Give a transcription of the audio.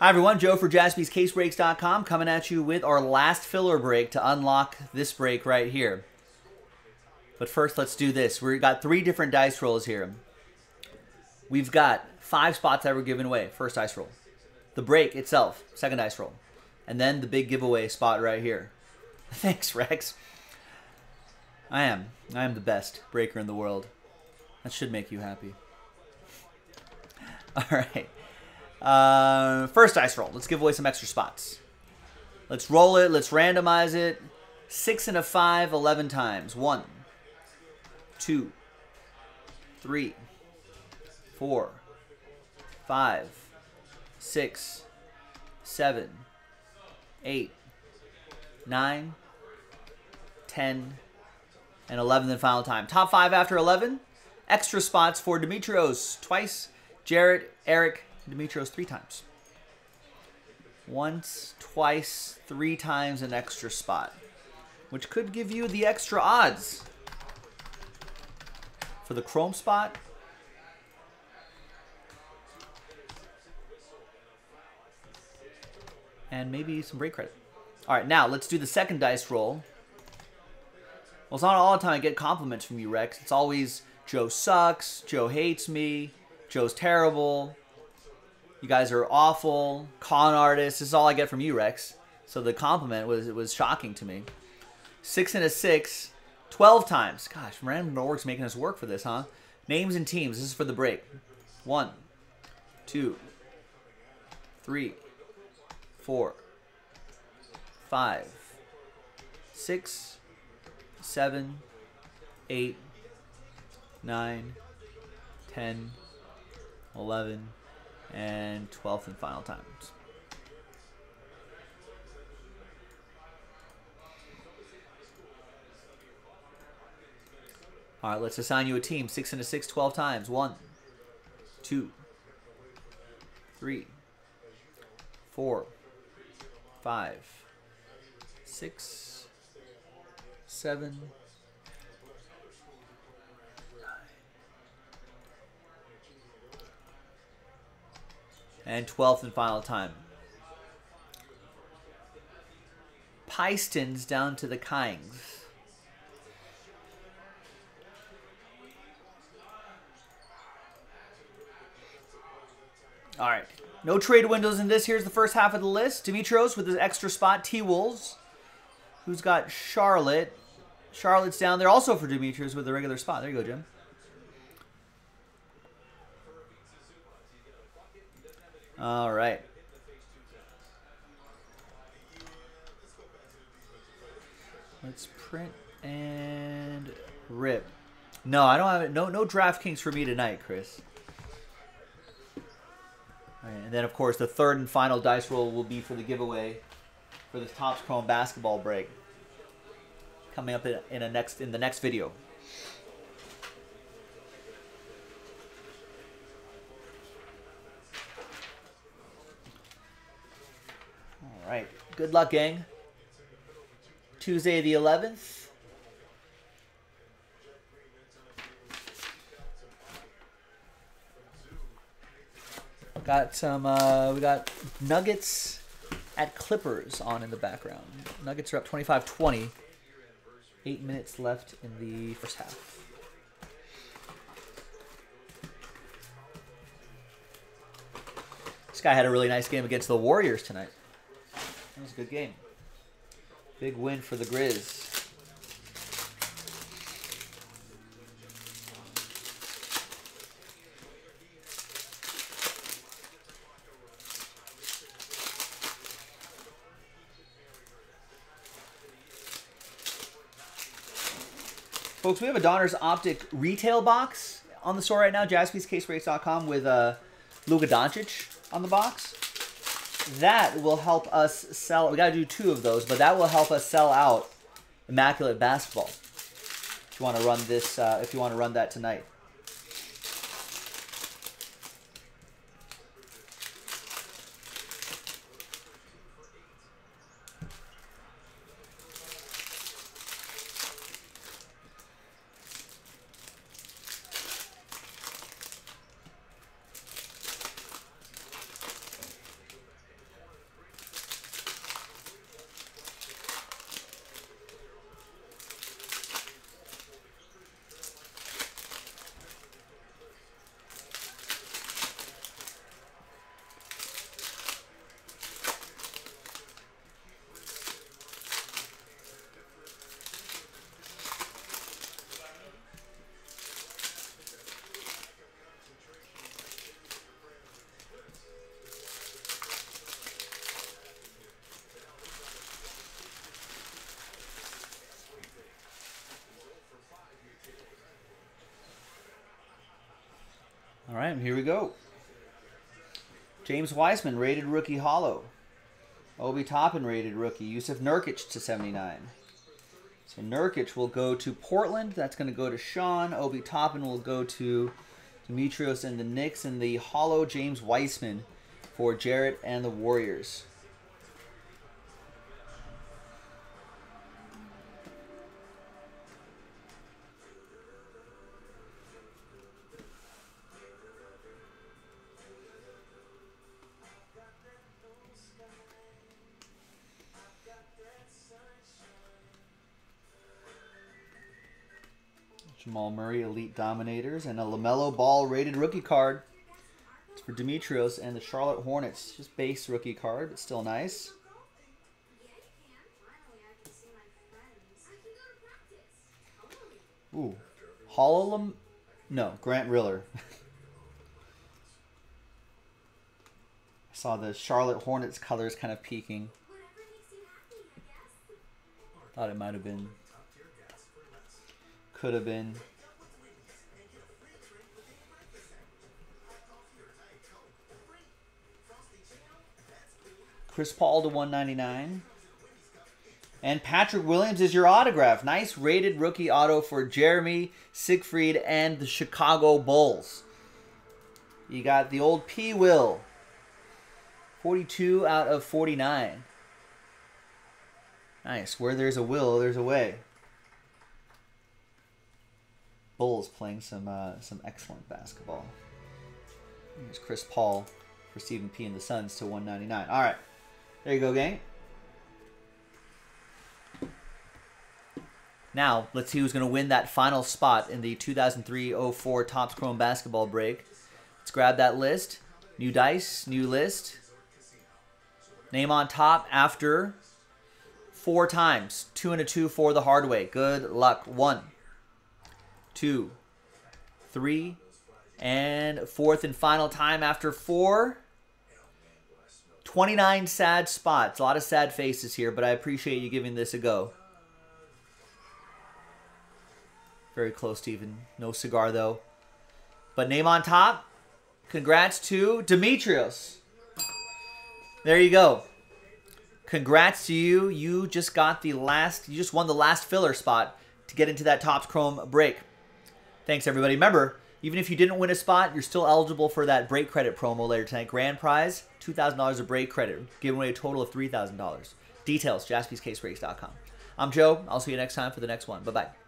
Hi everyone, Joe for jaspyscasebreaks.com coming at you with our last filler break to unlock this break right here. But first, let's do this. We've got three different dice rolls here. We've got five spots that were given away. First dice roll. The break itself, second dice roll. And then the big giveaway spot right here. Thanks, Rex. I am. I am the best breaker in the world. That should make you happy. All right. Uh, first dice roll. Let's give away some extra spots. Let's roll it. Let's randomize it. Six and a five, 11 times. One, two, three, four, five, six, seven, eight, nine, ten, and 11 the final time. Top five after 11. Extra spots for Dimitrios twice, Jarrett, Eric, Dimitrios three times. Once, twice, three times an extra spot, which could give you the extra odds. For the Chrome spot, and maybe some break credit. All right, now let's do the second dice roll. Well, it's not all the time I get compliments from you, Rex. It's always Joe sucks, Joe hates me, Joe's terrible, you guys are awful, con artists. This is all I get from you, Rex. So the compliment was it was shocking to me. Six and a six, 12 times. Gosh, Random.org's making us work for this, huh? Names and teams. This is for the break. One, two, three, four, five, six, seven, eight, nine, ten, eleven and 12th and final times. All right, let's assign you a team. Six and a six, 12 times. One, two, three, four, five, six, seven, and 12th and final time. Pistons down to the Kings. All right. No trade windows in this. Here's the first half of the list. Dimitrios with his extra spot. T-Wolves, who's got Charlotte. Charlotte's down there also for Dimitrios with the regular spot. There you go, Jim. All right. Let's print and rip. No, I don't have it. No, no DraftKings for me tonight, Chris. All right, and then of course the third and final dice roll will be for the giveaway for the Topps Chrome basketball break coming up in, in a next in the next video. Right. Good luck, gang. Tuesday the 11th. Got some, uh, we got Nuggets at Clippers on in the background. Nuggets are up 25-20. Eight minutes left in the first half. This guy had a really nice game against the Warriors tonight. That was a good game. Big win for the Grizz. Folks, we have a Donruss Optic retail box on the store right now, jaspyscasebreaks.com with uh, Luka Doncic on the box that will help us sell. We got to do two of those, but that will help us sell out Immaculate Basketball. If you want to run this, uh, if you want to run that tonight. Right, here we go. James Wiseman, rated rookie holo. Obi Toppin, rated rookie. Jusuf Nurkic to 79. So Nurkic will go to Portland. That's going to go to Sean. Obi Toppin will go to Demetrios and the Knicks. And the holo James Wiseman for Jarrett and the Warriors. Jamal Murray, Elite Dominators, and a LaMelo Ball rated rookie card. It's for Demetrios and the Charlotte Hornets. Just base rookie card, but still nice. Ooh. Hololum? No, Grant Riller. I saw the Charlotte Hornets colors kind of peeking. Thought it might have been could have been. Chris Paul to 199. And Patrick Williams is your autograph. Nice rated rookie auto for Jeremy Siegfried and the Chicago Bulls. You got the old P. Will. 42 out of 49. Nice. Where there's a will, there's a way. Bulls playing some uh, some excellent basketball. Here's Chris Paul for Stephen P. and the Suns to 199. All right, there you go, gang. Now, let's see who's going to win that final spot in the 2003-04 Topps Chrome basketball break. Let's grab that list. New dice, new list. Name on top after four times. Two and a two for the hard way. Good luck. One two, three, and fourth and final time after four. 29 sad spots. A lot of sad faces here, but I appreciate you giving this a go. Very close, to even. No cigar, though. But name on top. Congrats to Demetrios. There you go. Congrats to you. You just got the last, you just won the last filler spot to get into that Topps Chrome break. Thanks, everybody. Remember, even if you didn't win a spot, you're still eligible for that break credit promo later tonight. Grand prize, $2,000 of break credit, giving away a total of $3,000. Details, jaspyscasebreaks.com. I'm Joe. I'll see you next time for the next one. Bye-bye.